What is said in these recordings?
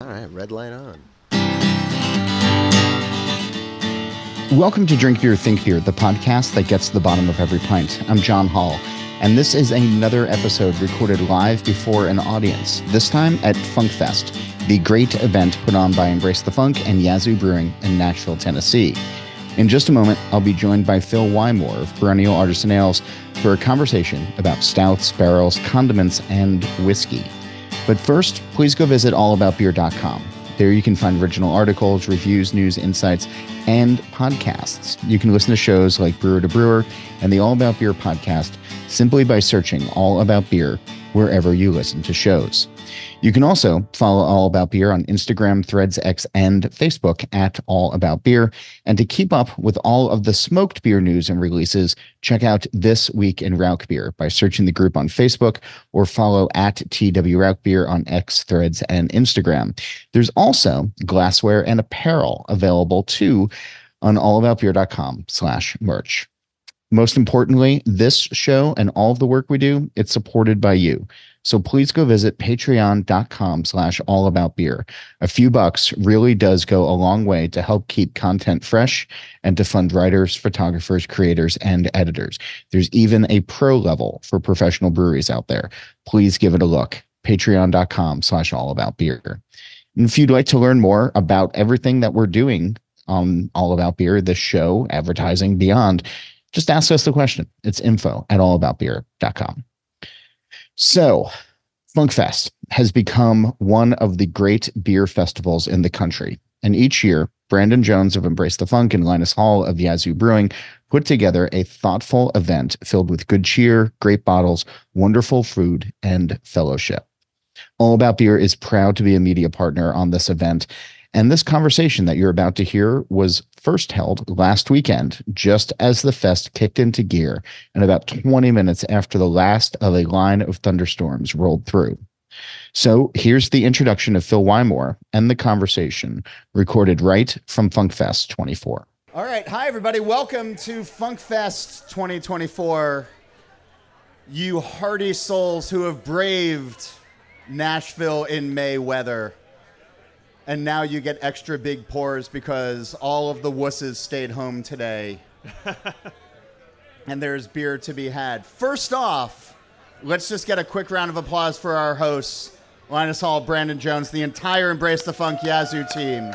All right, red light on. Welcome to Drink Beer, Think Beer, the podcast that gets to the bottom of every pint. I'm John Holl, and this is another episode recorded live before an audience, this time at Funkfest, the great event put on by Embrace the Funk and Yazoo Brewing in Nashville, Tennessee. In just a moment, I'll be joined by Phil Wymore of Perennial Artisan Ales for a conversation about stouts, barrels, condiments, and whiskey. But first, please go visit allaboutbeer.com. There you can find original articles, reviews, news, insights, and podcasts. You can listen to shows like Brewer to Brewer and the All About Beer podcast simply by searching All About Beer wherever you listen to shows. You can also follow All About Beer on Instagram, Threads, X, and Facebook at All About Beer. And to keep up with all of the smoked beer news and releases, check out This Week in Rauch Beer by searching the group on Facebook or follow at TW Rauch Beer on X, Threads, and Instagram. There's also glassware and apparel available too on allaboutbeer.com slash merch. Most importantly, this show and all of the work we do, it's supported by you. So please go visit patreon.com slash all about beer. A few bucks really does go a long way to help keep content fresh and to fund writers, photographers, creators, and editors. There's even a pro level for professional breweries out there. Please give it a look. Patreon.com slash all about beer. And if you'd like to learn more about everything that we're doing on All About Beer, this show, advertising, beyond, just ask us the question. It's info at allaboutbeer.com. So, Funkfest has become one of the great beer festivals in the country. And each year, Brandon Jones of Embrace the Funk and Linus Hall of Yazoo Brewing put together a thoughtful event filled with good cheer, great bottles, wonderful food, and fellowship. All About Beer is proud to be a media partner on this event and this conversation that you're about to hear was first held last weekend, just as the fest kicked into gear, and about 20 minutes after the last of a line of thunderstorms rolled through. So here's the introduction of Phil Wymore and the conversation recorded right from Funkfest 24. All right. Hi, everybody. Welcome to Funkfest 2024. You hardy souls who have braved Nashville in May weather and now you get extra big pours because all of the wusses stayed home today. and there's beer to be had. First off, let's just get a quick round of applause for our hosts, Linus Hall, Brandon Jones, the entire Embrace the Funk Yazoo team.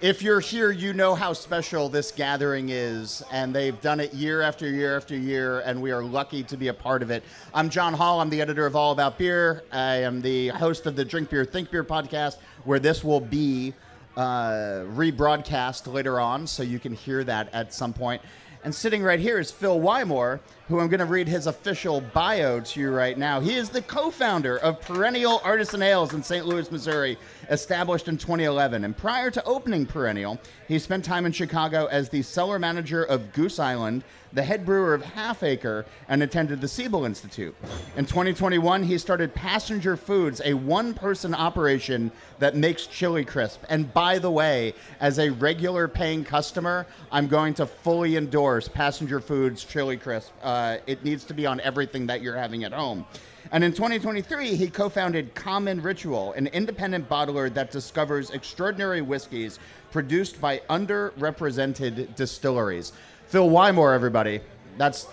If you're here, you know how special this gathering is, and they've done it year after year after year, and we are lucky to be a part of it. I'm John Holl. I'm the editor of All About Beer. I am the host of the Drink Beer, Think Beer podcast, where this will be uh, rebroadcast later on, so you can hear that at some point. And sitting right here is Phil Wymore, who I'm going to read his official bio to you right now. He is the co founder of Perennial Artisan Ales in St. Louis, Missouri, established in 2011. And prior to opening Perennial, he spent time in Chicago as the cellar manager of Goose Island the head brewer of Half Acre, and attended the Siebel Institute. In 2021, he started Passenger Foods, a one person operation that makes Chili Crisp. And by the way, as a regular paying customer, I'm going to fully endorse Passenger Foods Chili Crisp. Uh, it needs to be on everything that you're having at home. And in 2023, he co founded Common Ritual, an independent bottler that discovers extraordinary whiskeys produced by underrepresented distilleries. Phil Wymore, everybody. That's.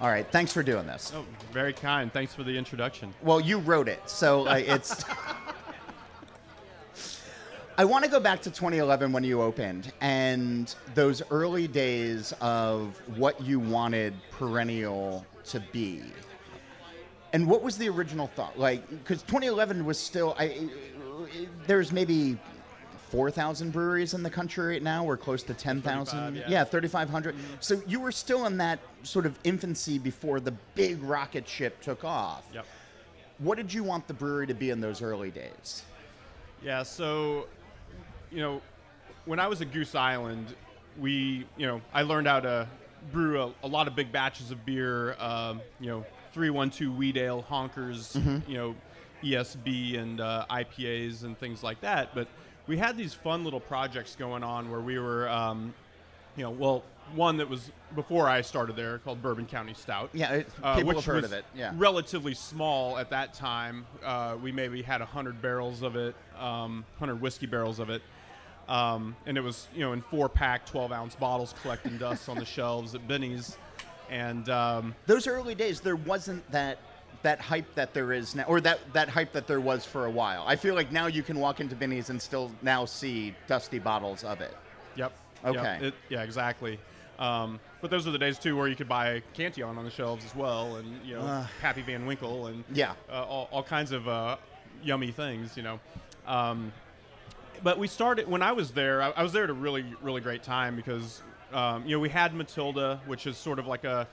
All right. Thanks for doing this. Oh, very kind. Thanks for the introduction. Well, you wrote it, so uh, it's. I want to go back to 2011 when you opened and those early days of what you wanted Perennial to be. And what was the original thought? Like, because 2011 was still, I, there's maybe 4,000 breweries in the country right now. We're close to 10,000. Yeah, yeah 3,500. Mm-hmm. So you were still in that sort of infancy before the big rocket ship took off. Yep. What did you want the brewery to be in those early days? Yeah, so, you know, when I was at Goose Island, we, you know, I learned how to brew a, a lot of big batches of beer, um, you know, 312 wheat ale, Honker's, mm-hmm. you know, ESB and uh, IPAs and things like that. But we had these fun little projects going on where we were, um, you know, well, one that was before I started there called Bourbon County Stout. Yeah, it, uh, people have heard of it. Yeah. relatively small at that time. Uh, we maybe had hundred barrels of it, um, hundred whiskey barrels of it, um, and it was you know in four pack, twelve ounce bottles collecting dust on the shelves at Benny's, and um, Those early days, there wasn't that that hype that there is now, or that that hype that there was for a while. I feel like now you can walk into Benny's and still now see dusty bottles of it. Yep. Okay. Yep. It, yeah, exactly. Um, but those are the days too where you could buy Cantillon on the shelves as well, and you know Uh. Pappy Van Winkle and Yeah. uh, all, all kinds of uh, yummy things, you know. Um, but we started when I was there. I, I was there at a really really great time because um, you know we had Matilda, which is sort of like a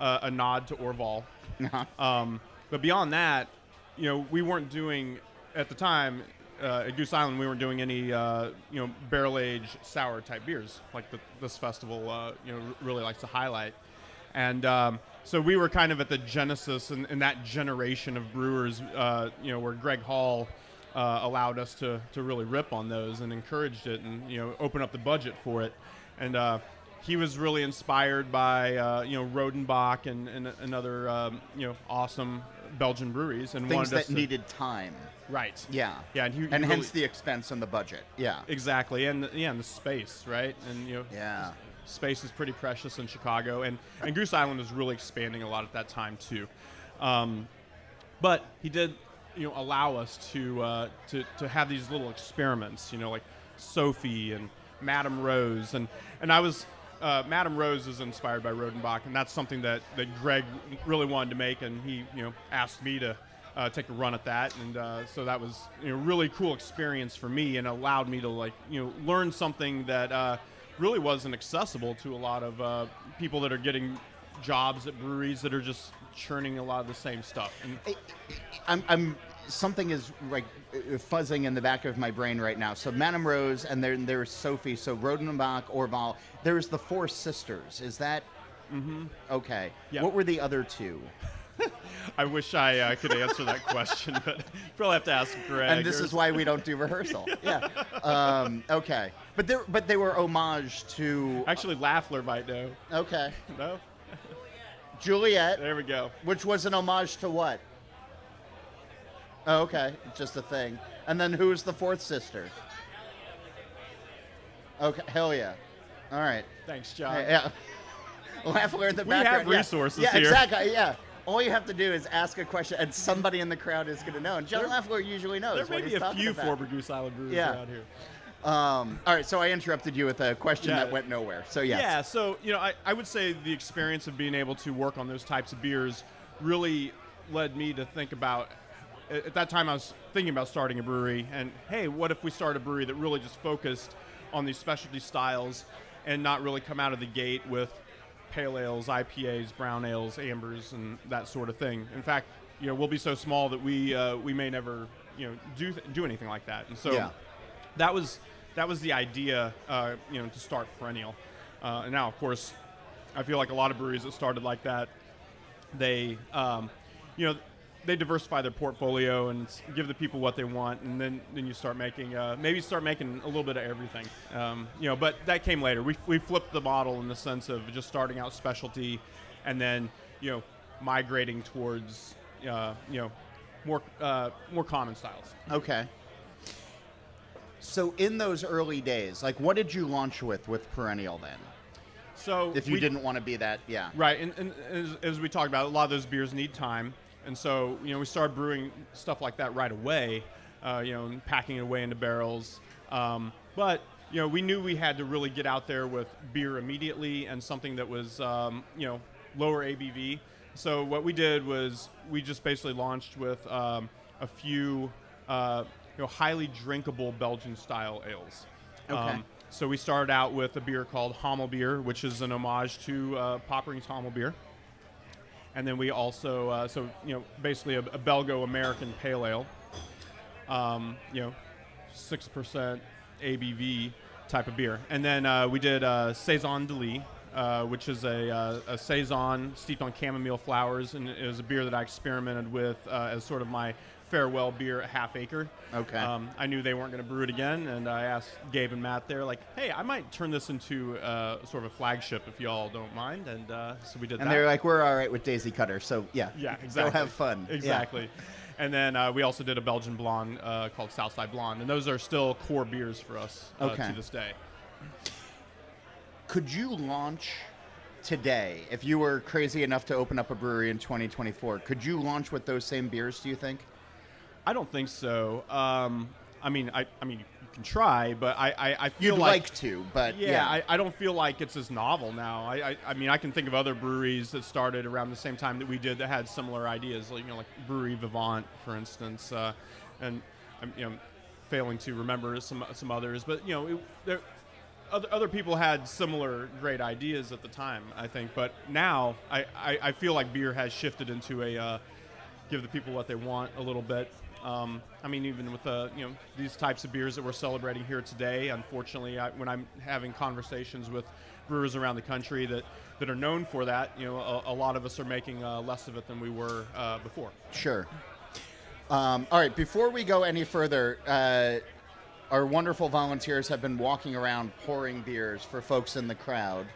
a, a nod to Orval. Uh-huh. Um, but beyond that, you know, we weren't doing at the time uh, at Goose Island. We weren't doing any uh, you know barrel aged sour type beers like the, this festival uh, you know really likes to highlight. And um, so we were kind of at the genesis in, in that generation of brewers, uh, you know, where Greg Hall uh, allowed us to, to really rip on those and encouraged it and, you know, open up the budget for it. And uh, he was really inspired by, uh, you know, Rodenbach and, and, and other, um, you know, awesome Belgian breweries and Things that to, needed time. Right. Yeah. Yeah, and he- he and really- hence the expense and the budget. Yeah. Exactly, and the, yeah, and the space, right? And you know, Yeah. space is pretty precious in Chicago, and and Goose Island was really expanding a lot at that time too. Um, but he did, you know, allow us to uh, to to have these little experiments, you know, like Sophie and Madame Rose, and and I was. Uh, Madame Rose is inspired by Rodenbach, and that's something that, that Greg really wanted to make, and he, you know, asked me to uh, take a run at that, and uh, so that was you know really cool experience for me, and allowed me to like you know learn something that uh, really wasn't accessible to a lot of uh, people that are getting jobs at breweries that are just churning a lot of the same stuff. And I'm, I'm something is like uh, fuzzing in the back of my brain right now. So Madame Rose, and then there's Sophie. So Rodenbach, Orval. There's the Four Sisters. Is that? Mm-hmm. Okay. Yeah. What were the other two? I wish I uh, could answer that question, but probably have to ask Greg. and this is why we don't do rehearsal. yeah. Um, okay. But they but they were homage to. actually Laffler might know. Okay. No, Juliet, there we go. which was an homage to what? Oh, okay. Just a thing. And then who's the fourth sister? Okay. Hell yeah. All right. Thanks, John. Yeah. Laffler in the We have background. yeah. resources yeah, here. exactly. Yeah. All you have to do is ask a question, and somebody in the crowd is going to know. And John There- Laffler usually knows. There may be a few about. former Goose Island brewers Yeah. around here. Um, all right, so I interrupted you with a question Yeah. that went nowhere. So yes. Yeah, so you know, I, I would say the experience of being able to work on those types of beers really led me to think about. At at that time, I was thinking about starting a brewery, and hey, what if we start a brewery that really just focused on these specialty styles, and not really come out of the gate with pale ales, IPAs, brown ales, ambers, and that sort of thing. In fact, you know, we'll be so small that we uh, we may never you know do th- do anything like that. And so Yeah. that was that was the idea, uh, you know, to start Perennial. Uh, and now, of course, I feel like a lot of breweries that started like that, they, um, you know, they diversify their portfolio and give the people what they want, and then then you start making uh, maybe start making a little bit of everything, um, you know. But that came later. We we flipped the model in the sense of just starting out specialty, and then you know migrating towards uh, you know more uh, more common styles. Okay. So in those early days, like, what did you launch with with Perennial then? So If you we- didn't want to be that, yeah. Right, and, and as, as we talked about, a lot of those beers need time, and so you know we started brewing stuff like that right away, uh, you know, and packing it away into barrels. Um, but you know, we knew we had to really get out there with beer immediately and something that was um, you know lower ABV. So what we did was we just basically launched with um, a few uh, you know highly drinkable Belgian style ales. Okay. so we started out with a beer called Hommel beer, which is an homage to uh, Poperings Hommel beer. And then we also, uh, so you know, basically a, a Belgo-American pale ale. Um, you know, six percent ABV type of beer. And then uh, we did uh, saison de lis, uh, which is a, uh, a saison steeped on chamomile flowers, and it was a beer that I experimented with uh, as sort of my farewell beer at Half Acre. Okay. Um, I knew they weren't going to brew it again, and I asked Gabe and Matt there, like, "Hey, I might turn this into uh, sort of a flagship if y'all don't mind." And uh, so we did that. And that. they're like, we're all right with Daisy Cutter, so yeah, Yeah, exactly. Go have fun. Yeah. Exactly. And then uh, we also did a Belgian blonde uh, called Southside Blonde, and those are still core beers for us uh, Okay. to this day. Could you launch today if you were crazy enough to open up a brewery in 2024? Could you launch with those same beers? Do you think? I don't think so. Um, I mean, I, I mean, you can try, but I, I, I feel You'd like, like to, but yeah, yeah, I, I don't feel like it's as novel now. I, I, I mean, I can think of other breweries that started around the same time that we did that had similar ideas, like you know, like Brewery Vivant, for instance, uh, and I'm you know failing to remember some some others, but you know, it, there, other other people had similar great ideas at the time, I think, but now I, I, I feel like beer has shifted into a uh, give the people what they want a little bit. Um, I mean, even with uh, you know these types of beers that we're celebrating here today, unfortunately, I, when I'm having conversations with brewers around the country that, that are known for that, you know, a, a lot of us are making uh, less of it than we were uh, before. Sure. Um, all right, before we go any further, uh, our wonderful volunteers have been walking around pouring beers for folks in the crowd.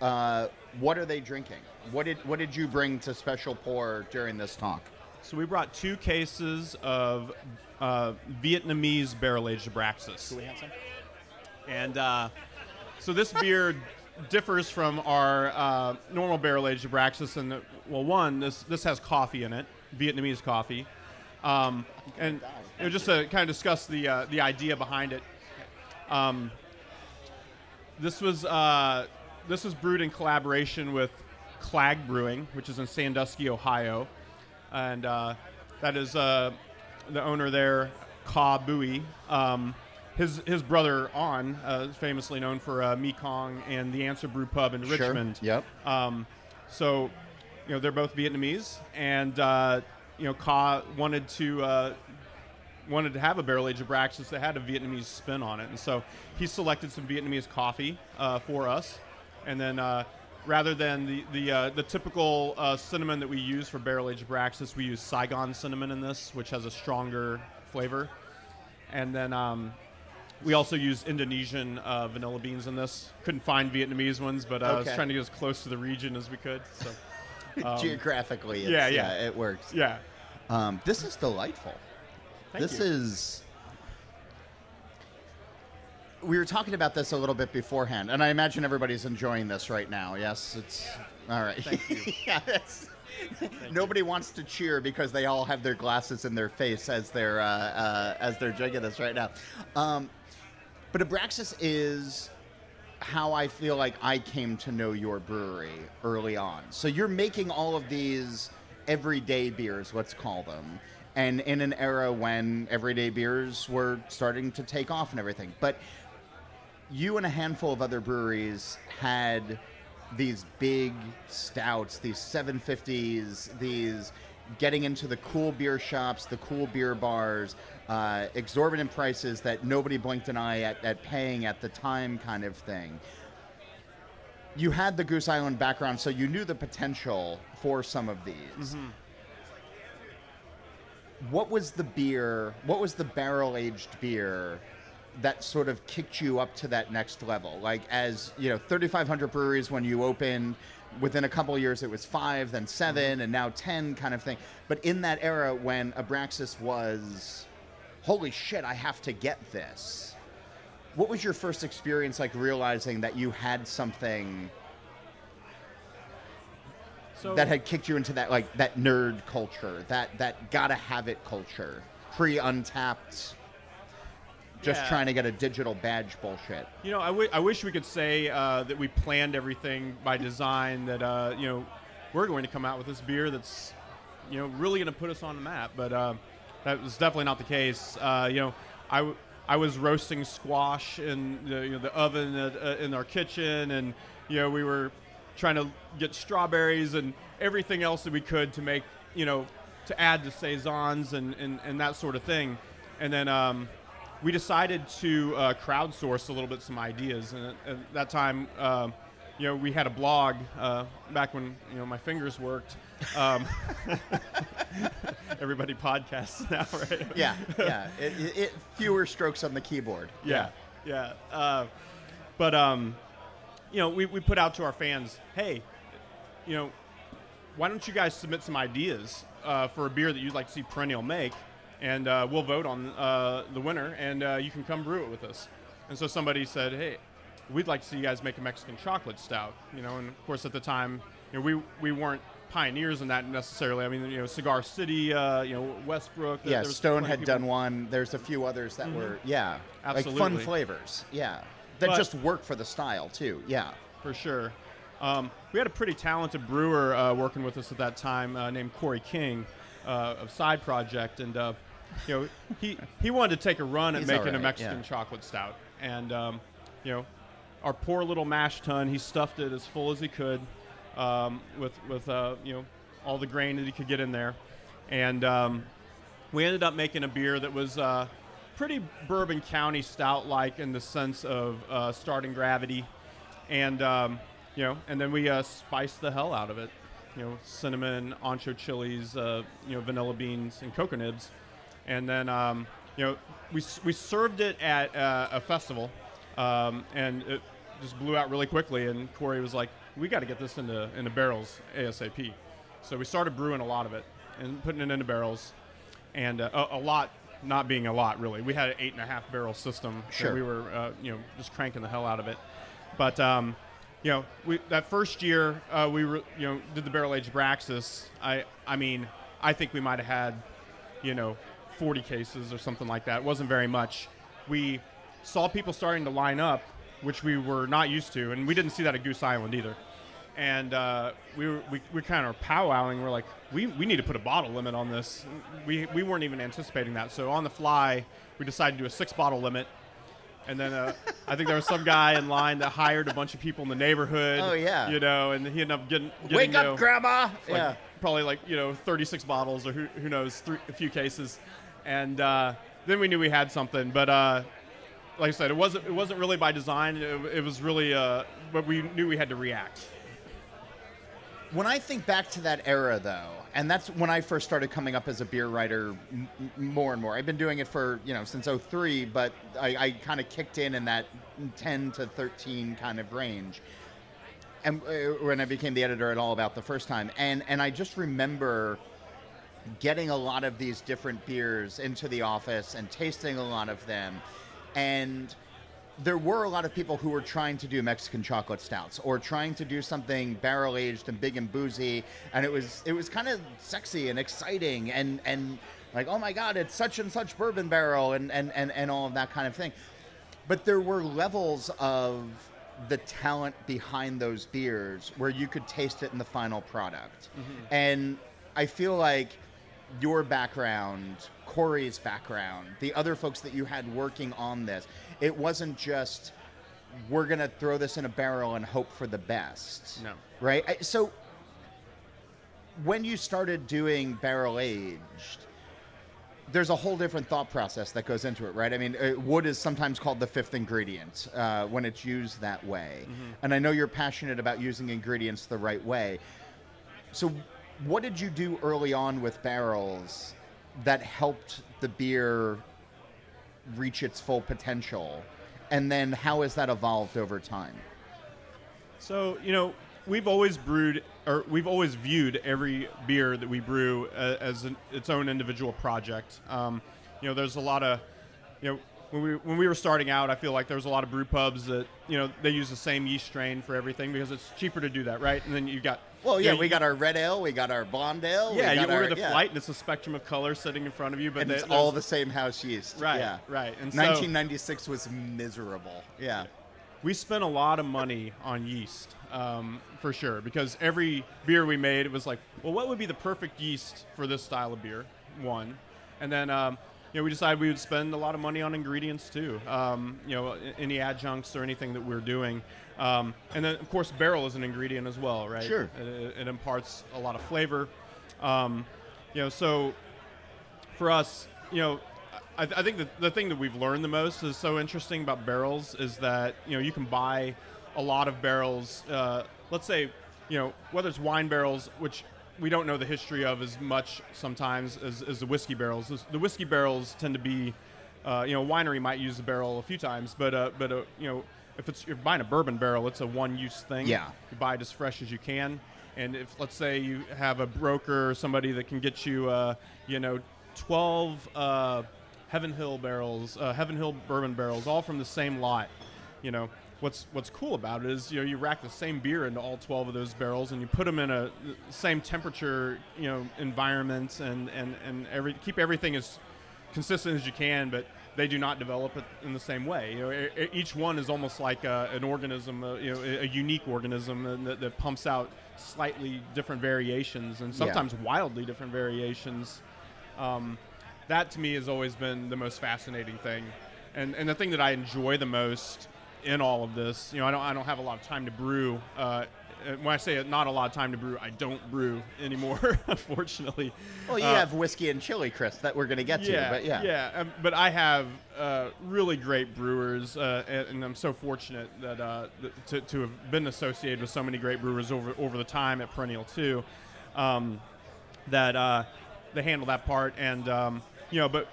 Uh, what are they drinking? What did what did you bring to special pour during this talk? So we brought two cases of uh, Vietnamese barrel-aged Abraxas. have some? And uh, so this beer differs from our uh, normal barrel aged Abraxas. And well, one, this this has coffee in it, Vietnamese coffee, um, and you know, just to kind of discuss the uh, the idea behind it. Um, this was uh, this was brewed in collaboration with Clag Brewing, which is in Sandusky, Ohio, and uh, that is uh, the owner there, Ka Bui. Um, his his brother An, uh, is famously known for uh, Mekong and the Answer Brew Pub in Sure. Richmond. Yep. Um, so, you know, they're both Vietnamese, and uh, you know, Ka wanted to uh, wanted to have a barrel aged Abraxas that had a Vietnamese spin on it, and so he selected some Vietnamese coffee uh, for us, and then. Rather than the the, uh, the typical uh, cinnamon that we use for barrel aged Abraxas, we use Saigon cinnamon in this, which has a stronger flavor. And then um, we also use Indonesian uh, vanilla beans in this. Couldn't find Vietnamese ones, but uh, I was trying to get as close to the region as we could. So, um, Geographically, it's, yeah, yeah, yeah. it works. yeah. Um, this is delightful. Thank this you. is. We were talking about this a little bit beforehand, and I imagine everybody's enjoying this right now. Yes, it's all right. Thank you. yeah, nobody wants to cheer because they all have their glasses in their face as they're uh, uh, as they're drinking this right now. Um, but Abraxas is how I feel like I came to know your brewery early on. So you're making all of these everyday beers, let's call them, and in an era when everyday beers were starting to take off and everything. But you and a handful of other breweries had these big stouts, these 750s, these getting into the cool beer shops, the cool beer bars, uh, exorbitant prices that nobody blinked an eye at, at paying at the time, kind of thing. You had the Goose Island background, so you knew the potential for some of these. What was the beer? What was the barrel aged beer that sort of kicked you up to that next level? Like as you know, 3,500 breweries when you opened. Within a couple of years, it was five, then 7 mm-hmm. and now ten, kind of thing. But in that era, when Abraxas was, holy shit, I have to get this. What was your first experience like realizing that you had something So that had kicked you into that like that nerd culture, that that gotta have it culture, pre Untappd, just Yeah. trying to get a digital badge bullshit. You know, I, w- I wish we could say uh, that we planned everything by design. That uh, you know, we're going to come out with this beer that's, you know, really going to put us on the map. But uh, that was definitely not the case. Uh, you know, I, w- I was roasting squash in the, you know, the oven at, uh, in our kitchen, and you know, we were trying to get strawberries and everything else that we could to make, you know, to add to saisons and, and, and that sort of thing. And then um, we decided to uh, crowdsource a little bit some ideas. And at, at that time, uh, you know, we had a blog uh, back when you know my fingers worked. Um, everybody podcasts now, right? Yeah, yeah. It, it, fewer strokes on the keyboard. Yeah, yeah. Uh, but um, you know, we, we put out to our fans, hey, you know, why don't you guys submit some ideas uh, for a beer that you'd like to see Perennial make, and uh, we'll vote on uh, the winner, and uh, you can come brew it with us. And so somebody said, hey, we'd like to see you guys make a Mexican chocolate stout, you know, and of course at the time, you know, we we weren't pioneers in that necessarily. I mean, you know, Cigar City, uh, you know, Westbrook. Yeah, Stone had done one. There's a few others that mm-hmm. were, yeah, Absolutely. like fun flavors. Yeah, that but, just work for the style too. Yeah, for sure. Um, we had a pretty talented brewer uh, working with us at that time uh, named Cory King uh, of Side Project, and uh, you know, he he wanted to take a run at making right, a Mexican yeah. chocolate stout, and um, you know, our poor little mash tun, he stuffed it as full as he could um, with with uh, you know all the grain that he could get in there, and um, we ended up making a beer that was uh, pretty Bourbon County stout like in the sense of uh, starting gravity, and um, you know, and then we uh, spiced the hell out of it, you know, cinnamon, ancho chilies, uh, you know, vanilla beans, and cocoa nibs, and then um, you know we we served it at uh, a festival, um, and it just blew out really quickly, and Cory was like we got to get this into into barrels ASAP. So we started brewing a lot of it and putting it into barrels, and uh, a, a, lot not being a lot really. We had an eight and a half barrel system, sure. we were uh, you know just cranking the hell out of it. But um, you know, we, that first year uh, we were, you know did the barrel aged Abraxas. I I mean I think we might have had you know 40 cases or something like that. It wasn't very much. We saw people starting to line up which we were not used to, and we didn't see that at Goose Island either. And uh, we were we, we kind of powwowing. We're like, we, we need to put a bottle limit on this. We, we weren't even anticipating that. So on the fly, we decided to do a six bottle limit. And then uh, I think there was some guy in line that hired a bunch of people in the neighborhood. Oh yeah, you know, and he ended up getting, getting wake up, know, grandma. Like, yeah, probably like you know 36 bottles or who, who knows, three, a few cases, and uh, then we knew we had something. But uh, like I said, it wasn't it wasn't really by design. It, it was really, uh, but we knew we had to react. When I think back to that era, though, and that's when I first started coming up as a beer writer m- more and more. I've been doing it for you know since 03, but I, I kind of kicked in in that 10 to 13 kind of range. And uh, when I became the editor at All About the first time, and and I just remember getting a lot of these different beers into the office and tasting a lot of them and there were a lot of people who were trying to do Mexican chocolate stouts or trying to do something barrel aged and big and boozy, and it was it was kind of sexy and exciting and and like oh my god it's such and such bourbon barrel and and and, and all of that kind of thing. But there were levels of the talent behind those beers where you could taste it in the final product, mm-hmm. and I feel like your background Cory's background, the other folks that you had working on this. It wasn't just we're going to throw this in a barrel and hope for the best. No. Right? So when you started doing barrel aged, there's a whole different thought process that goes into it, right? I mean, uh, wood is sometimes called the fifth ingredient uh, when it's used that way. Mm-hmm. And I know you're passionate about using ingredients the right way. So, what did you do early on with barrels that helped the beer reach its full potential? And then how has that evolved over time? So, you know, we've always brewed or we've always viewed every beer that we brew uh, as an, its own individual project. Um, you know, there's a lot of, you know, when we when we were starting out, I feel like there was a lot of brew pubs that you know they use the same yeast strain for everything because it's cheaper to do that, right? And then you've got well, yeah, we got our red ale, we got our blonde ale. Yeah, you order our, the yeah. flight, and it's a spectrum of colors sitting in front of you, but and they, it's all the same house yeast. Right, yeah. right. And 1996 so, was miserable. Yeah, we spent a lot of money on yeast um, for sure because every beer we made, it was like, well, what would be the perfect yeast for this style of beer? One, and then. Um, you know, we decided we would spend a lot of money on ingredients too. Um, you know, any adjuncts or anything that we're doing. Um, and then, of course, barrel is an ingredient as well, right? Sure. It, it imparts a lot of flavor. Um, you know, so for us, you know, I, I think the, the thing that we've learned the most is so interesting about barrels is that you know you can buy a lot of barrels. Uh, let's say, you know, whether it's wine barrels, which we don't know the history of as much sometimes as, as the whiskey barrels. The whiskey barrels tend to be, uh, you know, winery might use the barrel a few times, but uh, but uh, you know, if it's you're buying a bourbon barrel, it's a one-use thing. Yeah. You buy it as fresh as you can. And if let's say you have a broker or somebody that can get you, uh, you know, 12 uh, Heaven Hill barrels, uh, Heaven Hill bourbon barrels, all from the same lot, you know, what's what's cool about it is you know you rack the same beer into all 12 of those barrels and you put them in a same temperature you know environment and and and every keep everything as consistent as you can but they do not develop it in the same way. You know, each one is almost like a, an organism, uh, you know, a, a unique organism uh, that, that pumps out slightly different variations and sometimes wildly different variations. Um, that to me has always been the most fascinating thing, and and the thing that I enjoy the most in all of this. You know, I don't I don't have a lot of time to brew. Uh, uh, when I say not a lot of time to brew, I don't brew anymore, unfortunately. Well, you Uh, have whiskey and chili crisp, that we're going to get yeah, to. But yeah. yeah. Um, but I have uh, really great brewers, uh, and, and I'm so fortunate that uh, th- to, to have been associated with so many great brewers over over the time at Perennial too, um, that uh, they handle that part. And um, you know, but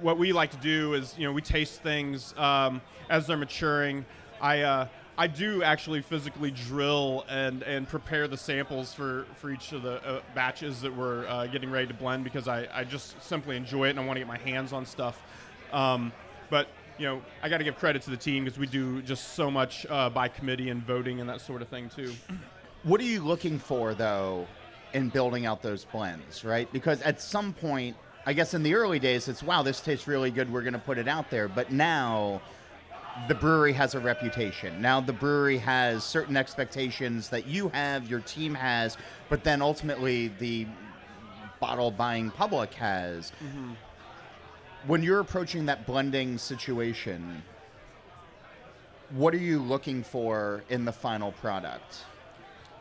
what we like to do is, you know, we taste things um, as they're maturing. I uh, I do actually physically drill and, and prepare the samples for, for each of the uh, batches that we're uh, getting ready to blend because I, I just simply enjoy it and I want to get my hands on stuff. Um, but you know, I got to give credit to the team because we do just so much uh, by committee and voting and that sort of thing too. What are you looking for, though, in building out those blends, right? Because at some point, I guess in the early days, it's wow, this tastes really good. We're going to put it out there. But now, the brewery has a reputation. Now the brewery has certain expectations that you have, your team has, but then ultimately the bottle buying public has. Mm-hmm. When you're approaching that blending situation, what are you looking for in the final product?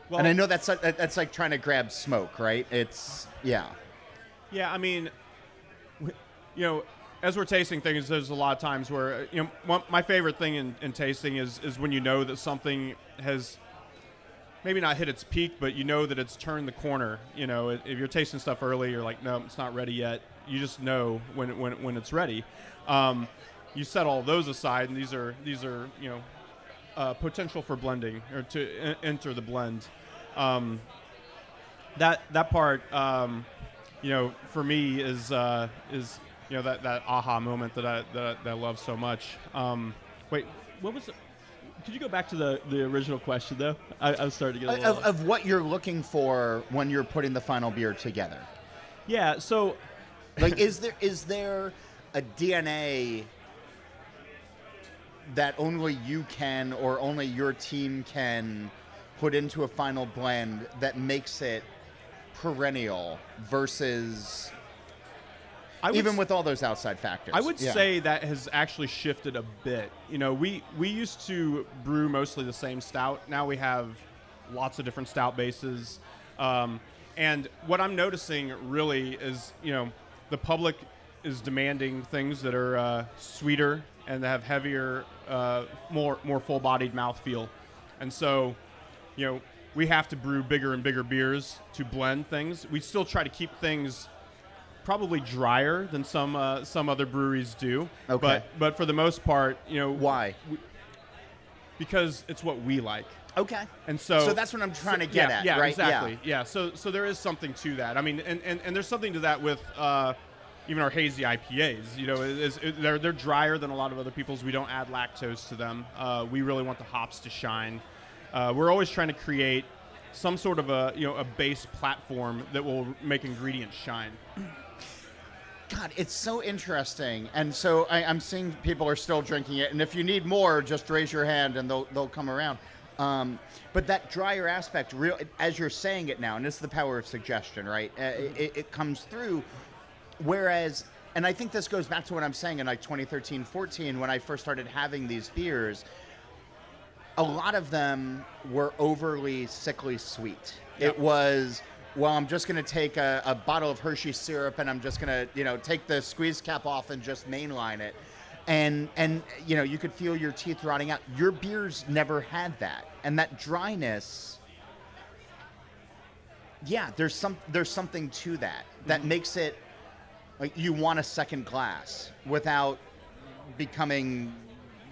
Well, and I know that's that's like trying to grab smoke, right? It's yeah. Yeah, I mean, you know, as we're tasting things, there's a lot of times where uh, you know my favorite thing in, in tasting is is when you know that something has maybe not hit its peak, but you know that it's turned the corner. You know, if you're tasting stuff early, you're like, no, it's not ready yet. You just know when when when it's ready. Um, you set all those aside, and these are these are you know uh, potential for blending or to enter the blend. Um, that that part, um, you know, for me is uh, is you know that, that aha moment that I that, I- that I love so much. Um, wait, what was it? Could you go back to the, the original question though? I, I was starting to get a little. Of, of what you're looking for when you're putting the final beer together. yeah. So Like, is there is there a DNA that only you can or only your team can put into a final blend that makes it perennial versus I would even with all those outside factors? I would Yeah. say that has actually shifted a bit. You know, we we used to brew mostly the same stout. Now we have lots of different stout bases. Um, and what I'm noticing really is, you know, the public is demanding things that are uh, sweeter and that have heavier, uh, more more full-bodied mouthfeel. And so, you know, we have to brew bigger and bigger beers to blend things. We still try to keep things probably drier than some uh, some other breweries do. Okay. But but for the most part, you know, Why? because it's what we like. Okay. And so So that's what I'm trying to get yeah, at, yeah, right? Exactly. Yeah. So so there is something to that. I mean, and, and, and there's something to that with uh, even our hazy IPAs. You know, it is, it, they're they're drier than a lot of other people's. We don't add lactose to them. Uh, we really want the hops to shine. Uh, we're always trying to create some sort of a you know a base platform that will make ingredients shine. God, it's so interesting. And so I, I'm seeing people are still drinking it. And if you need more, just raise your hand and they'll, they'll come around. Um, but that drier aspect, real as you're saying it now, and it's the power of suggestion, right? Uh, it, it comes through. Whereas, and I think this goes back to what I'm saying in like 2013, 14, when I first started having these beers. A lot of them were overly sickly sweet. Yep. It was, well, I'm just going to take a, a bottle of Hershey syrup and I'm just going to, you know, take the squeeze cap off and just mainline it. and and you know you could feel your teeth rotting out. Your beers never had that, and that dryness. Yeah, there's some there's something to that that mm-hmm. makes it like you want a second glass without becoming,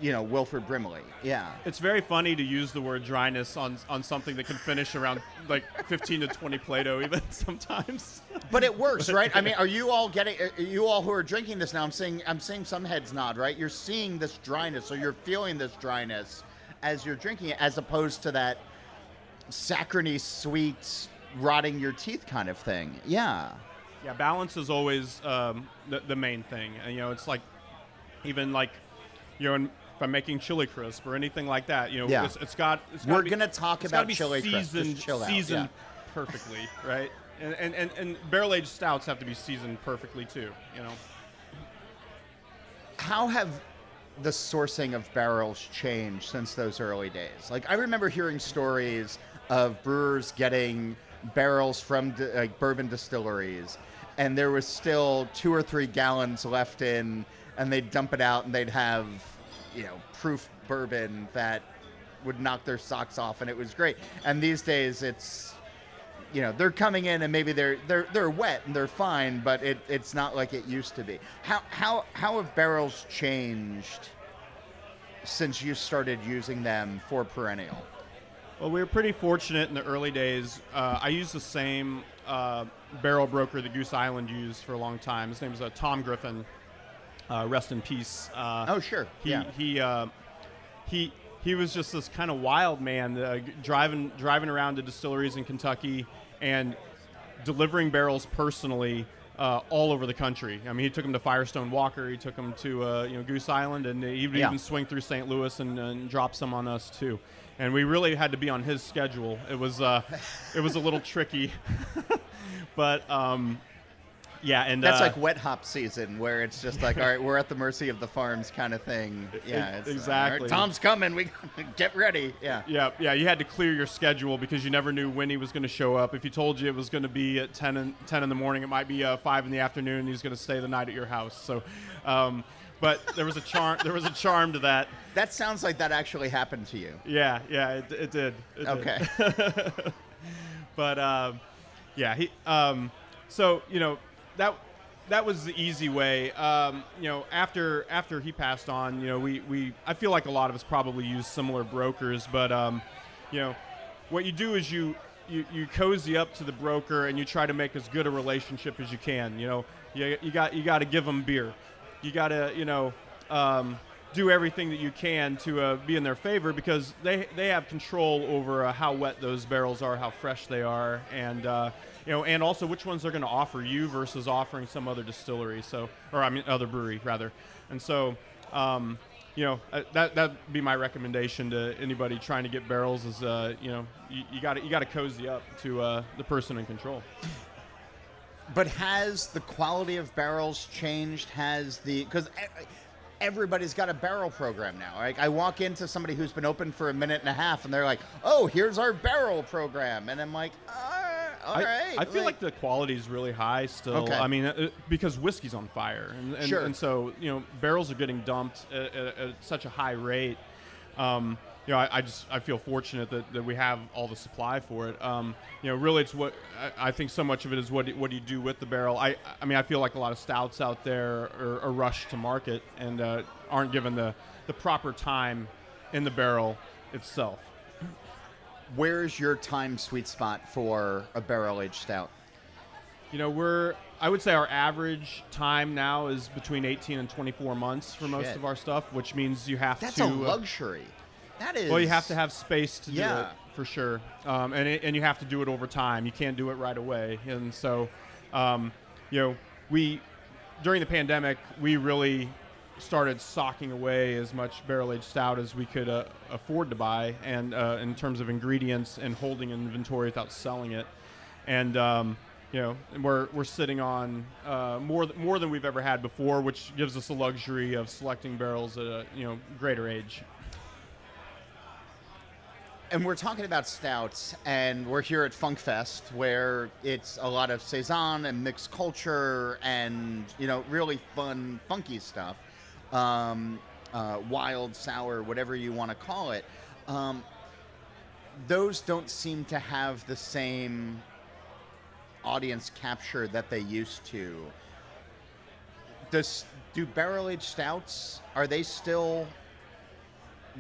you know, Wilford Brimley. Yeah. It's very funny to use the word dryness on on something that can finish around like 15 to 20 Plato even sometimes. But it works, right? I mean, are you all getting? You all who are drinking this now? I'm seeing, I'm seeing some heads nod, right? You're seeing this dryness, so you're feeling this dryness as you're drinking it, as opposed to that saccharine, sweet, rotting your teeth kind of thing. Yeah. Yeah, balance is always um, the, the main thing. And, you know, it's like even like you know, in, I'm making chili crisp or anything like that, you know, Yeah. it's, it's got. It's We're be- gonna talk about chili crisp. Just seasoned, chill out, seasoned yeah. perfectly, right? And and, and, and barrel aged stouts have to be seasoned perfectly too. You know. How have the sourcing of barrels changed since those early days? Like I remember hearing stories of brewers getting barrels from di- like bourbon distilleries, and there was still two or three gallons left in, and they'd dump it out, and they'd have, you know, proof bourbon that would knock their socks off, and it was great. And these days, it's you know they're coming in and maybe they're they're they're wet and they're fine, but it, it's not like it used to be. How how how have barrels changed since you started using them for perennial? Well, we were pretty fortunate in the early days. Uh, I used the same uh, barrel broker that Goose Island used for a long time. His name is uh, Tom Griffin. Uh, rest in peace. Uh, Oh, sure. He Yeah. he uh, he he was just this kind of wild man, uh, driving driving around to distilleries in Kentucky and delivering barrels personally uh, all over the country. I mean, he took them to Firestone Walker, he took them to uh, you know Goose Island, and he would Yeah. even swing through St. Louis and, and drop some on us too. And we really had to be on his schedule. It was uh, it was a little tricky, but um, yeah, and That's uh, like wet hop season, where it's just like, all right, we're at the mercy of the farms, kind of thing. Yeah, it's, uh, exactly. right, Tom's coming. We get ready. Yeah. Yeah, yeah, you had to clear your schedule because you never knew when he was going to show up. If he told you it was going to be at 10 in, 10 in the morning, it might be uh, 5 in the afternoon, and he's going to stay the night at your house. So, um, but there was a charm there was a charm to that. That sounds like that actually happened to you. Yeah, yeah, it, it did. It did. Okay. but um, yeah, he. Um, so you know that that was the easy way. Um, you know, after after he passed on, you know, we we I feel like a lot of us probably use similar brokers, but um, you know, what you do is you. You, you cozy up to the broker and you try to make as good a relationship as you can. You know, you, you got you got to give them beer. You got to you know um, do everything that you can to uh, be in their favor because they they have control over uh, how wet those barrels are, how fresh they are, and uh, you know, and also which ones they're going to offer you versus offering some other distillery. So, or I mean, other brewery rather. And so, um, you know, uh, that that'd be my recommendation to anybody trying to get barrels is, uh, you know, you got you got to cozy up to uh, the person in control. But has the quality of barrels changed? Has the because everybody's got a barrel program now. Like I walk into somebody who's been open for a minute and a half, and they're like, "Oh, here's our barrel program," and I'm like, uh, "All I, right." I feel like, the quality is really high still. Okay. I mean, uh, because whiskey's on fire, and, and, Sure. and so you know barrels are getting dumped at, at, at such a high rate. Um, you know, I, I just I feel fortunate that, that we have all the supply for it. Um, you know, really, it's what I, I think so much of it is what do- what do you do with the barrel. I I mean, I feel like a lot of stouts out there are, are rushed to market and uh, aren't given the the proper time in the barrel itself. Where's your time sweet spot for a barrel aged stout? You know, we're I would say our average time now is between 18 and 24 months for most of our stuff, which means you have That's to That's a uh, luxury. That is. well, you have to have space to do Yeah. it for sure, um, and it, and you have to do it over time. You can't do it right away, and so, um, you know, we during the pandemic we really started socking away as much barrel aged stout as we could uh, afford to buy, and uh, in terms of ingredients and holding inventory without selling it, and. Um, you know, we're, we're sitting on uh, more th- more than we've ever had before, which gives us the luxury of selecting barrels at a you know greater age. And we're talking about stouts, and we're here at Funk Fest, where it's a lot of saison and mixed culture, and you know, really fun, funky stuff. Um, uh, wild, sour, whatever you want to call it. Um, those don't seem to have the same audience capture that they used to. Does do barrel aged stouts are they still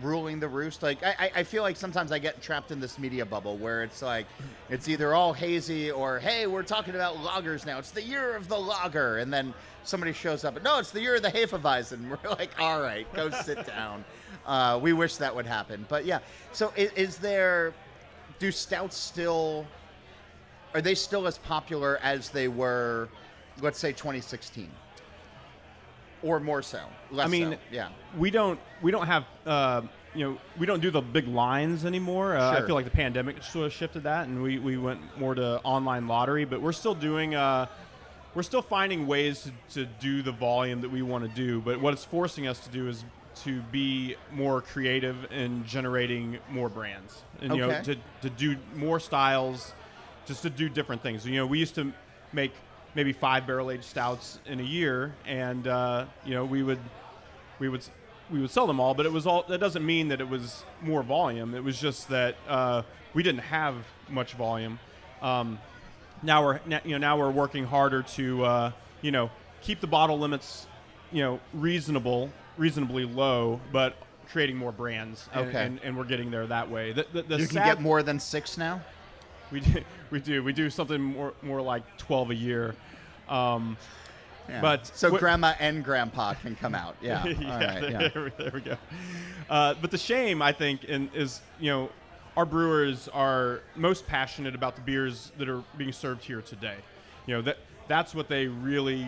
ruling the roost? Like I, I- feel like sometimes I get trapped in this media bubble where it's like it's either all hazy or hey we're talking about lagers now. It's the year of the lager. and then somebody shows up and no, it's the year of the Hefeweizen. We're like, all right, go sit down. Uh, we wish that would happen, but yeah. So is, is there? Do stouts still? Are they still as popular as they were, let's say 2016? Or more so? Less I mean, so, yeah. we don't we don't have uh, you know we don't do the big lines anymore. Uh, I feel like the pandemic sort of shifted that, and we, we went more to online lottery. But we're still doing uh, we're still finding ways to, to do the volume that we want to do. But what it's forcing us to do is to be more creative in generating more brands, and you know to to do more styles, just to do different things. You know, we used to make maybe five barrel aged stouts in a year, and uh, you know we would we would we would sell them all, but it was all. That doesn't mean that it was more volume. It was just that uh, we didn't have much volume. Um, now we're you know now we're working harder to uh, you know keep the bottle limits you know reasonable, reasonably low, but creating more brands. And, Okay. and, and we're getting there that way. The, the, the You can sad- get more than six now? We do, we do we do something more more like twelve a year. Um, Yeah. But so what- grandma and grandpa can come out. Yeah. yeah, All right. there, Yeah. there we- there we go. Uh, but the shame, I think, in, is you know, our brewers are most passionate about the beers that are being served here today. You know that that's what they really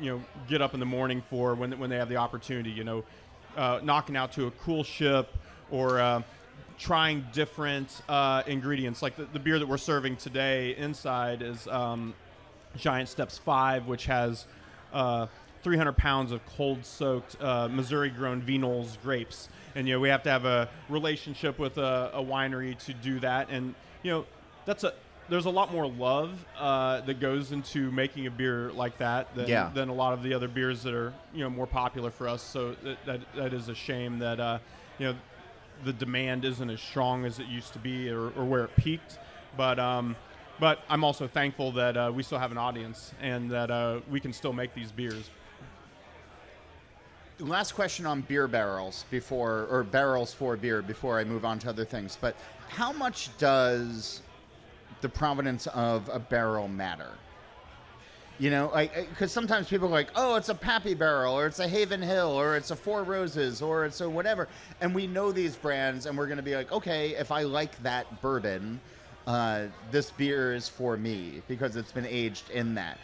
you know get up in the morning for when when they have the opportunity. You know, uh, knocking out to a coolship or. Uh, Trying different uh, ingredients, like the, the beer that we're serving today inside is um, Giant Steps 5, which has uh, 300 pounds of cold soaked uh, Missouri grown Vignoles grapes. And, you know, we have to have a relationship with a, a winery to do that. And, you know, that's a. There's a lot more love uh, that goes into making a beer like that than, Yeah. than a lot of the other beers that are you know more popular for us. So that that, that is a shame that uh, you know the demand isn't as strong as it used to be or, or where it peaked. But um, but I'm also thankful that uh, we still have an audience and that uh, we can still make these beers. Last question on beer barrels before, or barrels for beer before I move on to other things. But how much does the provenance of a barrel matter? You know, like because sometimes people are like, "Oh, it's a Pappy barrel, or it's a Heaven Hill, or it's a Four Roses, or it's a whatever," and we know these brands, and we're going to be like, "Okay, if I like that bourbon, uh, this beer is for me because it's been aged in that."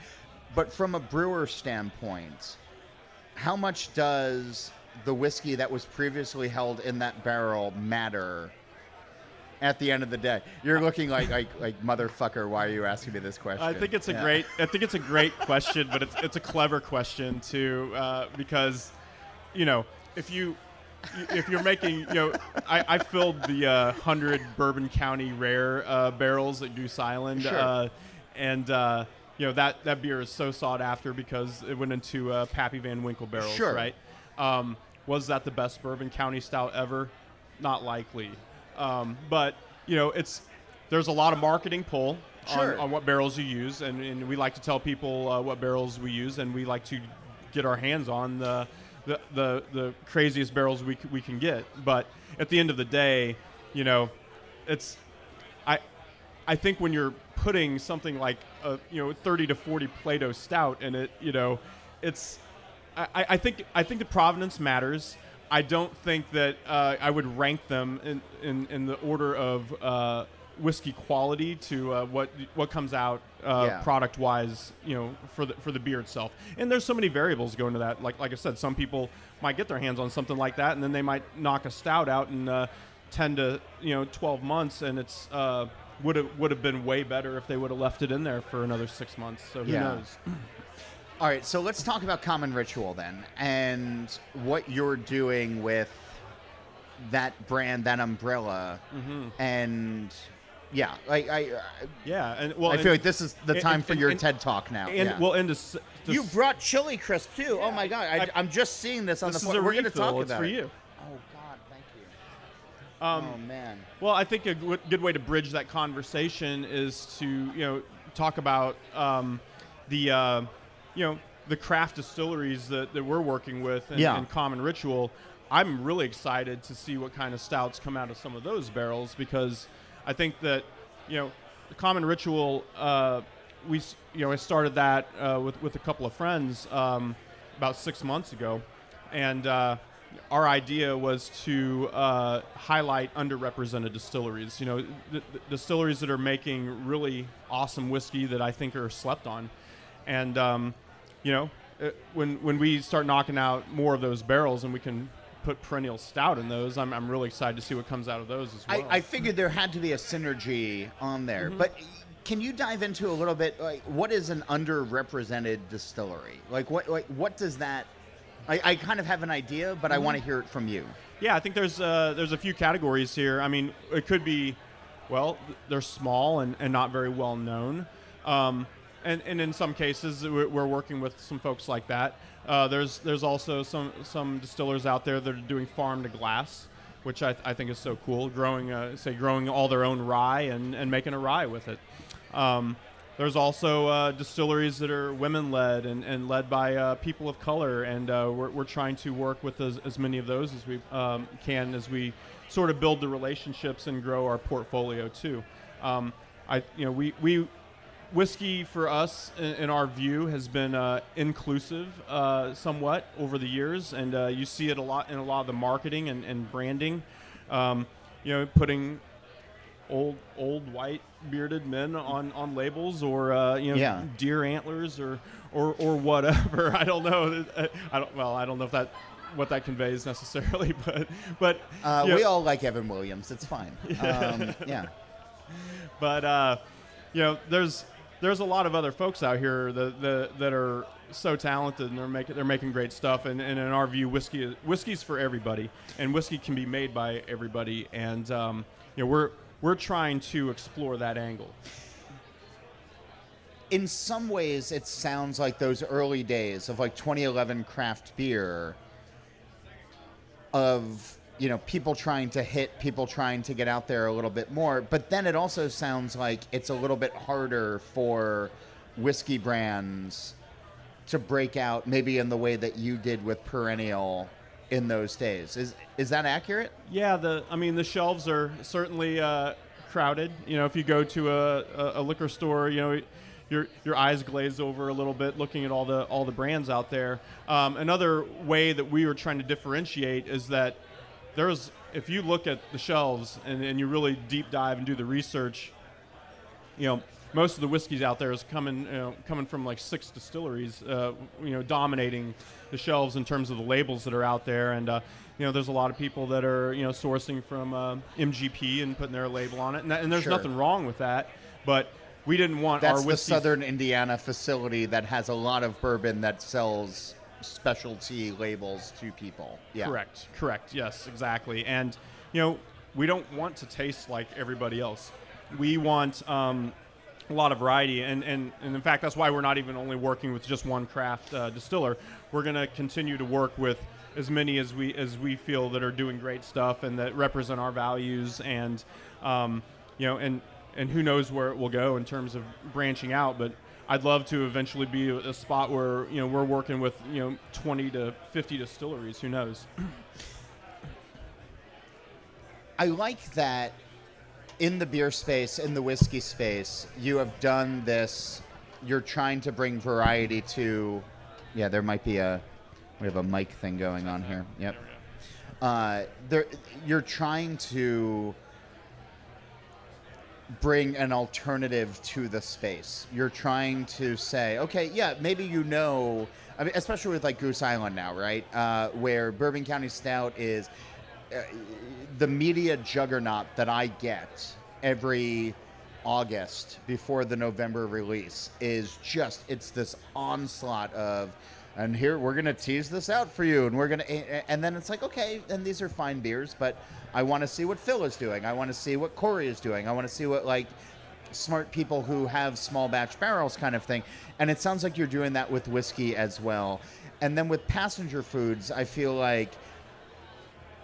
But from a brewer standpoint, how much does the whiskey that was previously held in that barrel matter at the end of the day? You're looking like like like motherfucker. Why are you asking me this question? I think it's a Yeah. great. I think it's a great question, but it's it's a clever question too, uh, because you know if you if you're making you know I, I filled the uh, hundred Bourbon County Rare uh, barrels at Goose Island, Sure. uh, and uh, you know that that beer is so sought after because it went into uh, Pappy Van Winkle barrels, Sure. right? Um, was that the best Bourbon County stout ever? Not likely, um, but you know it's there's a lot of marketing pull Sure. on, on what barrels you use, and, and we like to tell people uh, what barrels we use, and we like to get our hands on the the, the, the craziest barrels we, c- we can get. But at the end of the day, you know, it's I I think when you're putting something like a you know 30 to 40 Plato stout in it, you know, it's I, I I think I think the provenance matters. I don't think that uh, I would rank them in, in, in the order of uh, whiskey quality to uh, what what comes out uh, Yeah. product wise, you know, for the for the beer itself. And there's so many variables go into that. Like like I said, some people might get their hands on something like that, and then they might knock a stout out in uh, 10 to you know 12 months, and it's uh, would have would have been way better if they would have left it in there for another six months. So who Yeah. knows? All right, so let's talk about common ritual then, and what you're doing with that brand, that umbrella, Mm-hmm. and yeah, like I, Yeah, and well, I and- feel like this is the time and- for your and- TED talk now. And yeah. well, and this, You brought chili crisp too. oh my god! I, I- am just seeing this on this the is floor. a We're going to talk about for it. you. Oh god, thank you. Um, oh man. Well, I think a good good way to bridge that conversation is to you know talk about um, the uh, you know the craft distilleries that, that we're working with and, Yeah. and Common Ritual. I'm really excited to see what kind of stouts come out of some of those barrels because I think that you know the Common Ritual. Uh, we you know I started that uh, with with a couple of friends um, about six months ago, and uh, our idea was to uh, highlight underrepresented distilleries. You know, distilleries that are making really awesome whiskey that I think are slept on, and um, you know, uh, when when we start knocking out more of those barrels and we can put perennial stout in those, I'm, I'm really excited to see what comes out of those as well. I, I figured there had to be a synergy on there, Mm-hmm. but can you dive into a little bit like what is an underrepresented distillery? Like what like what does that? I, I kind of have an idea, but Mm-hmm. I want to hear it from you. Yeah, I think there's uh, there's a few categories here. I mean, it could be, well, they're small and, and not very well known, um, and and in some cases we're working with some folks like that. Uh, there's there's also some some distillers out there that are doing farm to glass, which I, I think is so cool. Growing uh, say growing all their own rye and, and making a rye with it. Um, there's also uh, distilleries that are women led and, and led by uh, people of color, and uh, we're, we're trying to work with as, as many of those as we um, can as we sort of build the relationships and grow our portfolio too. Um, I, you know, we, we whiskey for us in, in our view has been uh, inclusive uh, somewhat over the years, and uh, you see it a lot in a lot of the marketing and, and branding. Um, you know, putting old old white bearded men on on labels or uh, you know Yeah. deer antlers or or or whatever i don't know i don't well i don't know if that what that conveys necessarily but but Uh, you know, We all like Evan Williams. It's fine. Um, yeah. but uh, you know there's there's a lot of other folks out here that that, that are so talented and they're making they're making great stuff. And, and in our view whiskey is, whiskey's for everybody. And whiskey can be made by everybody. And um, you know we're we're trying to explore that angle. In some ways it sounds like those early days of like 2011 craft beer of you know people trying to hit people trying to get out there a little bit more but then it also sounds like it's a little bit harder for whiskey brands to break out maybe in the way that you did with perennial in those days is is that accurate Yeah, the I mean the shelves are certainly uh, crowded. You know, if you go to a, a, a liquor store, you know, your your eyes glaze over a little bit looking at all the all the brands out there. Um, another way that we were trying to differentiate is that there's if you look at the shelves and, and you really deep dive and do the research, you know, most of the whiskeys out there is coming, you know, coming from like six distilleries, uh, you know, dominating the shelves in terms of the labels that are out there. And, uh, you know, there's a lot of people that are, you know, sourcing from uh, MGP and putting their label on it. And, that, and there's Sure. nothing wrong with that. But we didn't want that's our the southern indiana facility that has a lot of bourbon that sells specialty labels to people yeah Correct. Correct. Yes, exactly. And you know, we don't want to taste like everybody else. We want um, a lot of variety, and, and and in fact, that's why we're not even only working with just one craft uh, distiller. We're going to continue to work with as many as we as we feel that are doing great stuff and that represent our values, and um, you know, and and who knows where it will go in terms of branching out, but. I'd love to eventually be a, spot where you know we're working with you know 20 to 50 distilleries. Who knows? I like that in the beer space, in the whiskey space, you have done this. You're trying to bring variety to. Yeah, there might be a. We have a mic thing going on here. Yep. Uh, there, you're trying to bring an alternative to the space. You're trying to say, okay, yeah, maybe you know, I mean, especially with like Goose Island now, right? Uh, where Bourbon County Stout is uh, the media juggernaut that I get every August before the November release is just it's this onslaught of and here we're gonna tease this out for you and we're gonna and then it's like okay and these are fine beers but I want to see what Phil is doing I want to see what Cory is doing I want to see what like smart people who have small batch barrels kind of thing. And it sounds like you're doing that with whiskey as well. And then with passenger foods, I feel like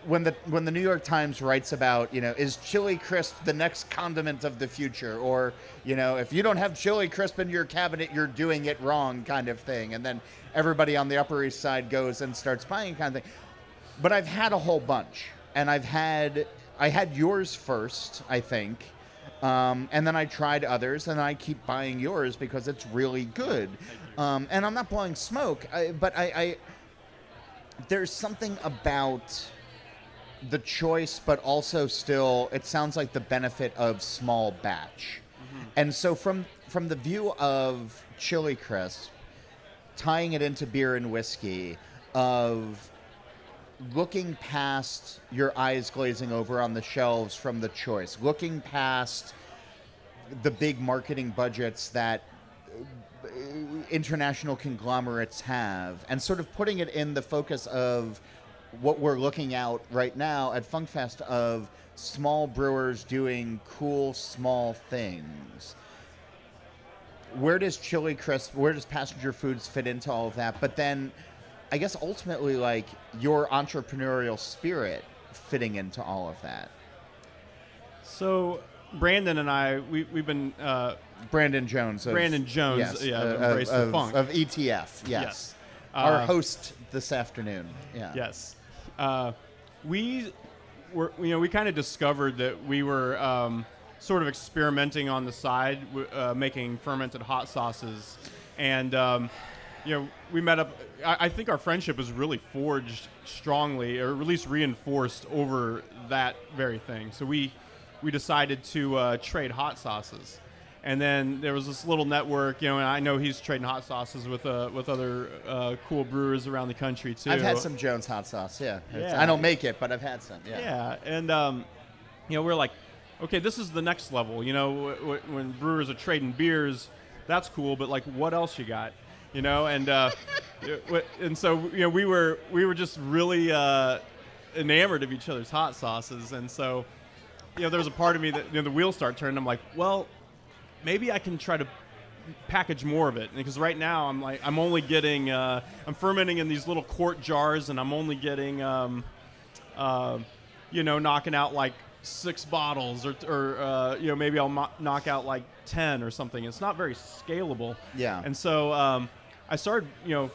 when the when the New York Times writes about you know is chili crisp the next condiment of the future or you know if you don't have chili crisp in your cabinet you're doing it wrong kind of thing and then everybody on the Upper East Side goes and starts buying kind of thing. But I've had a whole bunch and I've had I had yours first I think. Um, and then I tried others, and I keep buying yours because it's really good. Um, and I'm not blowing smoke, I, but I, I there's something about the choice, but also still, it sounds like the benefit of small batch. Mm-hmm. And so, from from the view of Chili Crisp, tying it into beer and whiskey, of looking past your eyes glazing over on the shelves from the choice, looking past the big marketing budgets that international conglomerates have, and sort of putting it in the focus of what we're looking out right now at Funkfest of small brewers doing cool small things. Where does Chili Crisp, where does Passenger Foods fit into all of that? But then, I guess ultimately, like your entrepreneurial spirit fitting into all of that. So Brandon and I, we, we've been uh, Brandon Jones. Of, Brandon Jones, yes, yeah, uh, of, the of- Funk. of ETF. Yes, Yes. our Uh, host this afternoon. Yeah. Yes. Uh, we were, you know, we kind of discovered that we were um, sort of experimenting on the side, uh, making fermented hot sauces, and um, you know, we met up. I, I think our friendship was really forged strongly, or at least reinforced over that very thing. So we we decided to uh, trade hot sauces. And then there was this little network, you know, and I know he's trading hot sauces with uh, with other uh, cool brewers around the country too. I've had some Jones hot sauce. Yeah. Yeah. I don't make it, but I've had some. Yeah. Yeah, and um, you know, we're like, okay, this is the next level. You know, w- w- when brewers are trading beers, that's cool. But like, what else you got? You know, and uh, and so you know, we were we were just really uh, enamored of each other's hot sauces, and so you know, there was a part of me that you know, the wheels start turning. I'm like, well, maybe I can try to package more of it because right now I'm like I'm only getting uh, I'm fermenting in these little quart jars and I'm only getting um, uh, you know knocking out like six bottles or, or uh, you know maybe I'll mo- knock out like ten or something. It's not very scalable. Yeah. And so um, I started you know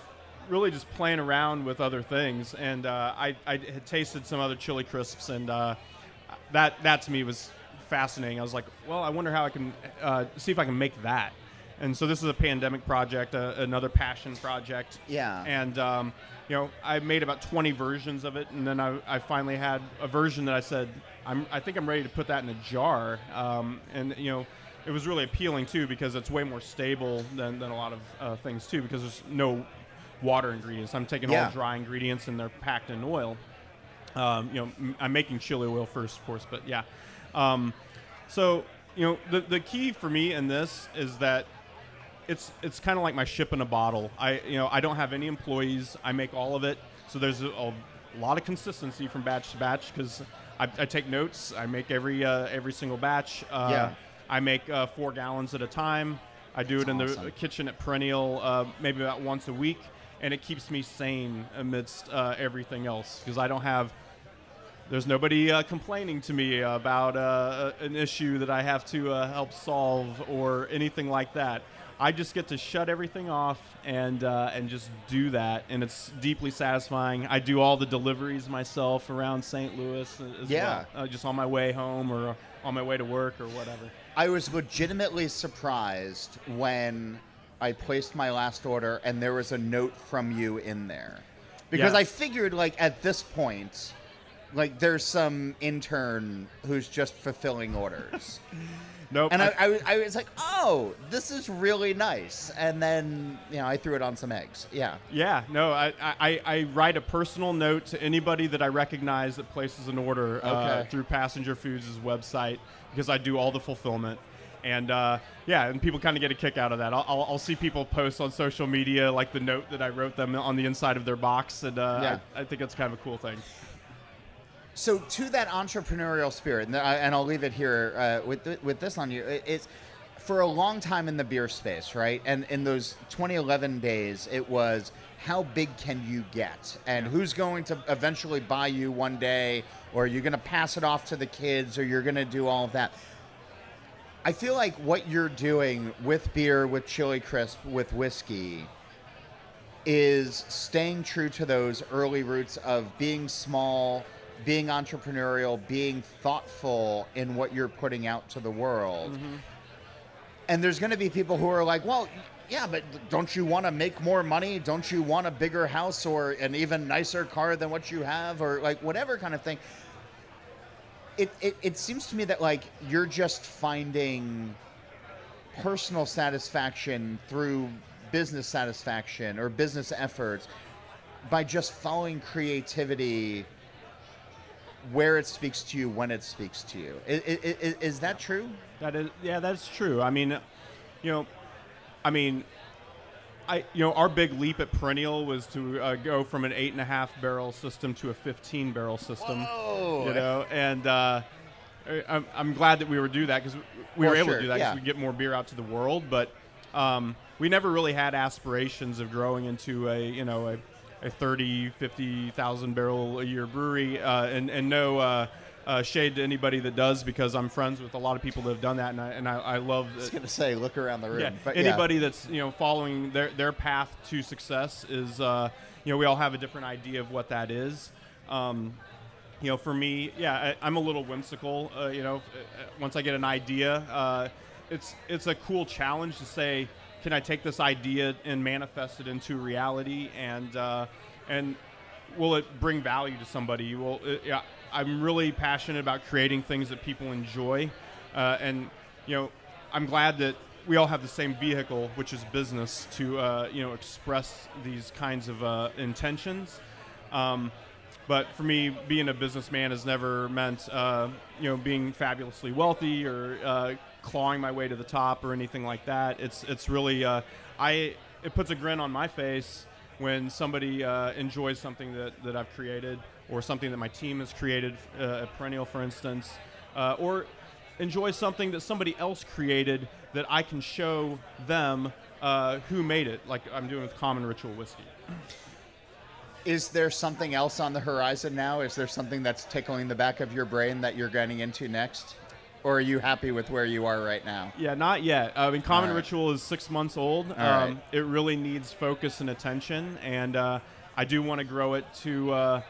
really just playing around with other things and uh, I, I had tasted some other chili crisps and uh, that that to me was fascinating. I was like, well, I wonder how I can uh, see if I can make that. And so this is a pandemic project, uh, another passion project. Yeah. And um, you know, I made about 20 versions of it, and then I, I finally had a version that I said, I'm, I think I'm ready to put that in a jar. Um, and you know, it was really appealing too because it's way more stable than, than a lot of uh, things too because there's no water ingredients. I'm taking Yeah. all dry ingredients and they're packed in oil. Um, you know, I'm making chili oil first, of course, but yeah. Um, so you know, the the key for me in this is that it's it's kind of like my ship in a bottle. I you know I don't have any employees. I make all of it, so there's a, a lot of consistency from batch to batch because I, I take notes. I make every uh, every single batch. Uh, Yeah. I make uh, four gallons at a time. I do it in the kitchen at Perennial, uh, maybe about once a week, and it keeps me sane amidst uh, everything else because I don't have. There's nobody uh, complaining to me about uh, an issue that I have to uh, help solve or anything like that. I just get to shut everything off and uh, and just do that, and it's deeply satisfying. I do all the deliveries myself around St. Louis as Yeah. well, uh, just on my way home or on my way to work or whatever. I was legitimately surprised when I placed my last order and there was a note from you in there. Because Yeah. I figured, like, at this point, like, there's some intern who's just fulfilling orders. Nope. and I, I- I, was- like, oh, this is really nice. And then, you know, I threw it on some eggs. Yeah. Yeah, no, I, I, I write a personal note to anybody that I recognize that places an order uh, through Passenger Foods' website because I do all the fulfillment. And uh, yeah, and people kind of get a kick out of that. I'll, I'll, I'll see people post on social media like the note that I wrote them on the inside of their box, and uh, Yeah. I, I think it's kind of a cool thing. So to that entrepreneurial spirit, and, I, and I'll leave it here uh, with th- with this on you. It's for a long time in the beer space, right? And in those 2011 days, it was how big can you get, and who's going to eventually buy you one day, or are you're going to pass it off to the kids, or you're going to do all of that. I feel like what you're doing with beer, with Chili Crisp, with whiskey, is staying true to those early roots of being small, being entrepreneurial, being thoughtful in what you're putting out to the world. Mm-hmm. And there's going to be people who are like, well, yeah, but don't you want to make more money? Don't you want a bigger house or an even nicer car than what you have or like whatever kind of thing? It, it, it seems to me that like you're just finding personal satisfaction through business satisfaction or business efforts by just following creativity where it speaks to you when it speaks to you. Is, is, is that true? That is, yeah, that's true. I mean, you know, I mean, I, you know, our big leap at Perennial was to uh, go from an eight and a half barrel system to a 15 barrel system. Whoa. You know, and uh, I'm, I'm glad that we were do that because we Well, were able sure, to do that because yeah. we get more beer out to the world. But um, we never really had aspirations of growing into a, you know, a, a 30, 50,000 barrel a year brewery, uh, and and no. Uh, uh, shade to anybody that does because I'm friends with a lot of people that have done that, and I, and I, I love I was going to say, look around the room. yeah, but yeah. anybody that's you know following their their path to success is uh, you know we all have a different idea of what that is. Um, you know, for me, yeah, I, I'm a little whimsical. Uh, you know, once I get an idea, uh, it's it's a cool challenge to say, can I take this idea and manifest it into reality, and uh, and will it bring value to somebody? Well, it, yeah, I'm really passionate about creating things that people enjoy, uh, and you know, I'm glad that we all have the same vehicle, which is business, to uh, you know express these kinds of uh, intentions. Um, but for me, being a businessman has never meant uh, you know being fabulously wealthy or uh, clawing my way to the top or anything like that. It's it's really uh, I it puts a grin on my face when somebody uh, enjoys something that, that I've created or something that my team has created uh, at Perennial, for instance, uh, or enjoy something that somebody else created that I can show them uh, who made it, like I'm doing with Common Ritual Whiskey. Is there something else on the horizon now? Is there something that's tickling the back of your brain that you're getting into next? Or are you happy with where you are right now? Yeah, not yet. I mean, Common right. Ritual is six months old. Um, right. It really needs focus and attention, and uh, I do want to grow it to uh,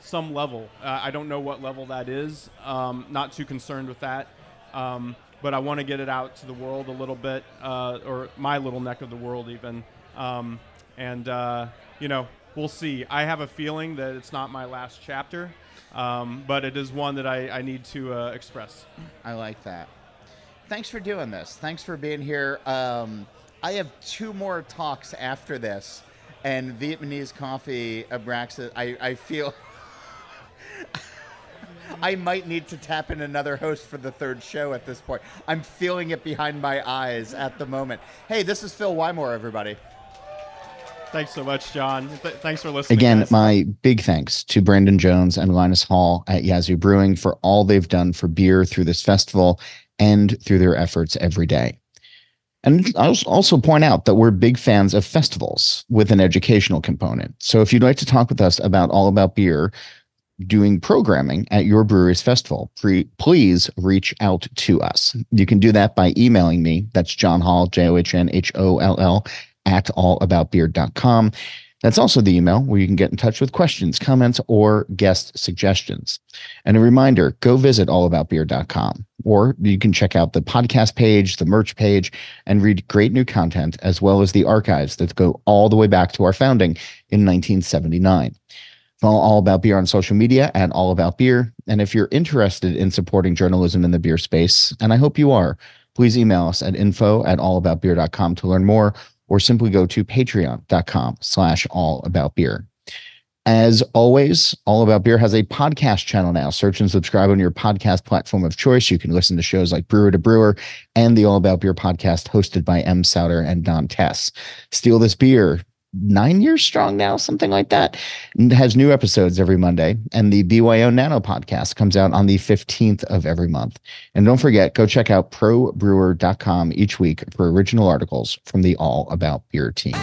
some level. Uh, I don't know what level that is. Um, not too concerned with that, um, but I want to get it out to the world a little bit, uh, or my little neck of the world even. Um, and uh, you know, we'll see. I have a feeling that it's not my last chapter, um, but it is one that I, I need to uh, express. I like that. Thanks for doing this. Thanks for being here. Um, I have two more talks after this, and Vietnamese coffee, Abraxas. I, I feel I might need to tap in another host for the third show at this point. I'm feeling it behind my eyes at the moment. Hey, this is Phil Wymore, everybody. Thanks so much, John. Th- thanks for listening. Again, guys. my big thanks to Brandon Jones and Linus Hall at Yazoo Brewing for all they've done for beer through this festival and through their efforts every day. And I'll also point out that we're big fans of festivals with an educational component. So if you'd like to talk with us about all about beer, doing programming at your brewery's festival, pre- please reach out to us. You can do that by emailing me. That's John Holl, J O H N H O L L, at allaboutbeer.com. That's also the email where you can get in touch with questions, comments, or guest suggestions. And a reminder go visit allaboutbeer.com, or you can check out the podcast page, the merch page, and read great new content, as well as the archives that go all the way back to our founding in 1979. Follow All About Beer on social media at All About Beer. And if you're interested in supporting journalism in the beer space, and I hope you are, please email us at info at allaboutbeer.com to learn more, or simply go to patreon.com slash all about beer. As always, All About Beer has a podcast channel now. Search and subscribe on your podcast platform of choice. You can listen to shows like Brewer to Brewer and the All About Beer podcast hosted by Em Sauter and Don Tse. Steal this beer, nine years strong now, something like that. And has new episodes every Monday. And the BYO Nano podcast comes out on the 15th of every month. And don't forget, go check out probrewer.com each week for original articles from the All About Beer team.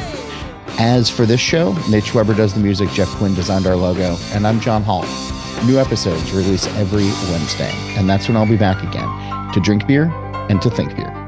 As for this show, Mitch Weber does the music, Jeff Quinn designed our logo, and I'm John Holl. New episodes release every Wednesday, and that's when I'll be back again to drink beer and to think beer.